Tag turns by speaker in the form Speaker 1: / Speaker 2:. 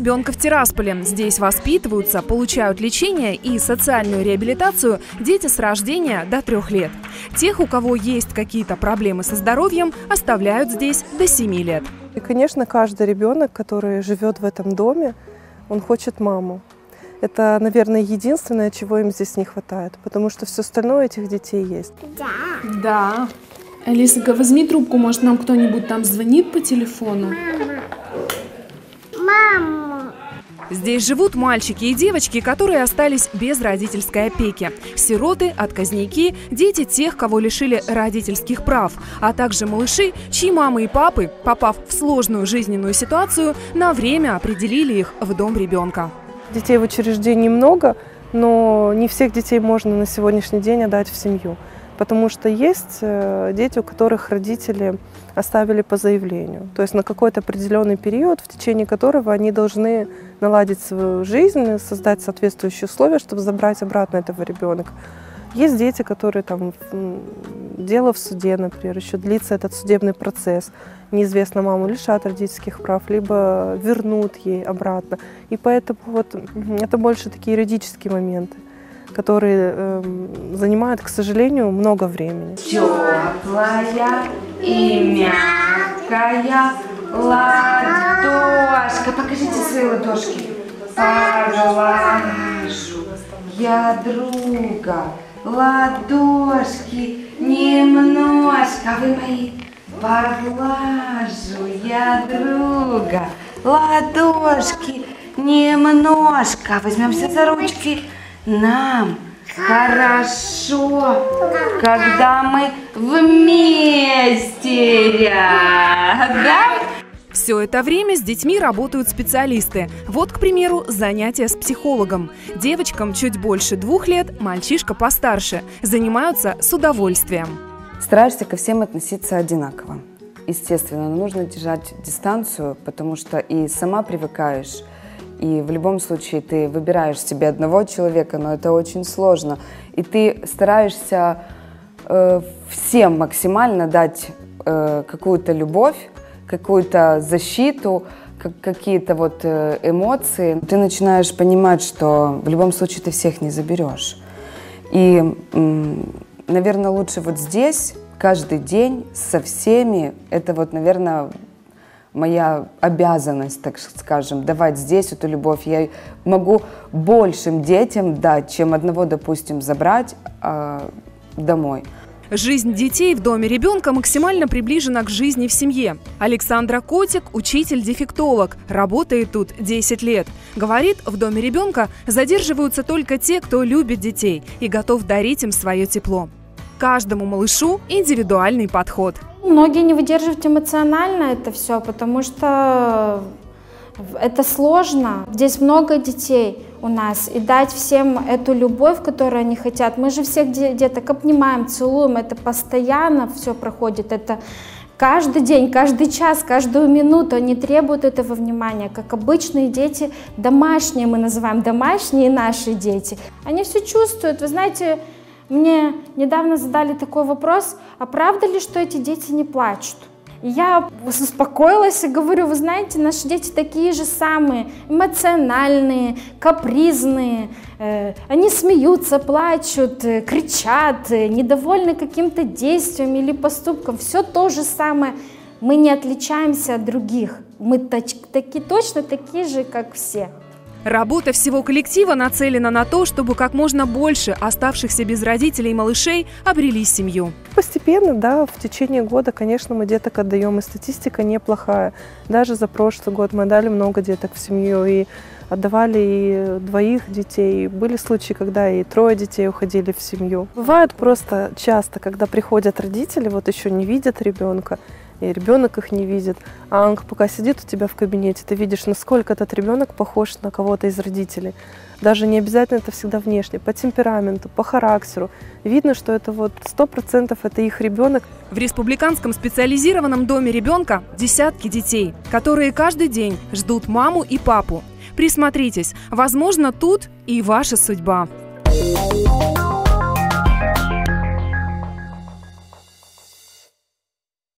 Speaker 1: ребенка в Тирасполе. Здесь воспитываются, получают лечение и социальную реабилитацию дети с рождения до трех лет. Тех, у кого есть какие-то проблемы со здоровьем, оставляют здесь до 7 лет.
Speaker 2: И, конечно, каждый ребенок, который живет в этом доме, он хочет маму. Это, наверное, единственное, чего им здесь не хватает, потому что все остальное у этих детей есть.
Speaker 3: Да. Да. Алисонька, возьми трубку, может, нам кто-нибудь там звонит по телефону?
Speaker 1: Мама. Здесь живут мальчики и девочки, которые остались без родительской опеки. Сироты, отказники, дети тех, кого лишили родительских прав, а также малыши, чьи мамы и папы, попав в сложную жизненную ситуацию, на время определили их в дом ребенка.
Speaker 2: Детей в учреждении много, но не всех детей можно на сегодняшний день отдать в семью. Потому что есть э, дети, у которых родители оставили по заявлению. То есть на какой-то определенный период, в течение которого они должны наладить свою жизнь, создать соответствующие условия, чтобы забрать обратно этого ребенка. Есть дети, которые там дело в суде, например, еще длится этот судебный процесс. Неизвестно, маму лишат родительских прав, либо вернут ей обратно. И поэтому вот это больше такие юридические моменты, которые э, занимают, к сожалению, много времени.
Speaker 4: Теплая и мягкая ладошка. Покажите свои ладошки. Поглажу я друга ладошки немножко, вы мои, поглажу я друга, ладошки немножко, возьмемся за ручки, нам хорошо, когда мы вместе, да?
Speaker 1: Все это время с детьми работают специалисты. Вот, к примеру, занятия с психологом. Девочкам чуть больше двух лет, мальчишка постарше. Занимаются с удовольствием.
Speaker 5: Стараешься ко всем относиться одинаково. Естественно, нужно держать дистанцию, потому что и сама привыкаешь, и в любом случае ты выбираешь себе одного человека, но это очень сложно. И ты стараешься э, всем максимально дать э, какую-то любовь, какую-то защиту, какие-то вот э, эмоции, ты начинаешь понимать, что в любом случае ты всех не заберешь. И, наверное, лучше вот здесь каждый день со всеми, это вот, наверное, моя обязанность, так скажем, давать здесь эту любовь. Я могу большим детям дать, чем одного, допустим, забрать э, домой.
Speaker 1: Жизнь детей в доме ребенка максимально приближена к жизни в семье. Александра Котик – учитель-дефектолог, работает тут 10 лет. Говорит, в доме ребенка задерживаются только те, кто любит детей и готов дарить им свое тепло. Каждому малышу индивидуальный подход.
Speaker 6: Многие не выдерживают эмоционально это все, потому что это сложно. Здесь много детей у нас. И дать всем эту любовь, которую они хотят. Мы же всех деток обнимаем, целуем. Это постоянно все проходит. Это каждый день, каждый час, каждую минуту они требуют этого внимания, как обычные дети, домашние мы называем, домашние наши дети. Они все чувствуют. Вы знаете, мне недавно задали такой вопрос, а правда ли, что эти дети не плачут? я успокоилась и говорю, вы знаете, наши дети такие же самые, эмоциональные, капризные, э, они смеются, плачут, э, кричат, э, недовольны каким-то действием или поступком, все то же самое. Мы не отличаемся от других, мы таки, точно такие же, как все.
Speaker 1: Работа всего коллектива нацелена на то, чтобы как можно больше оставшихся без родителей малышей обрели семью.
Speaker 2: Постепенно, да, в течение года, конечно, мы деток отдаем, и статистика неплохая. Даже за прошлый год мы дали много деток в семью, и отдавали и двоих детей. Были случаи, когда и трое детей уходили в семью. Бывает просто часто, когда приходят родители, вот еще не видят ребенка, и ребенок их не видит. А он пока сидит у тебя в кабинете, ты видишь, насколько этот ребенок похож на кого-то из родителей. Даже не обязательно это всегда внешне, по темпераменту, по характеру. Видно, что это вот сто процентов это их ребенок.
Speaker 1: В республиканском специализированном доме ребенка десятки детей, которые каждый день ждут маму и папу. Присмотритесь, возможно, тут и ваша судьба.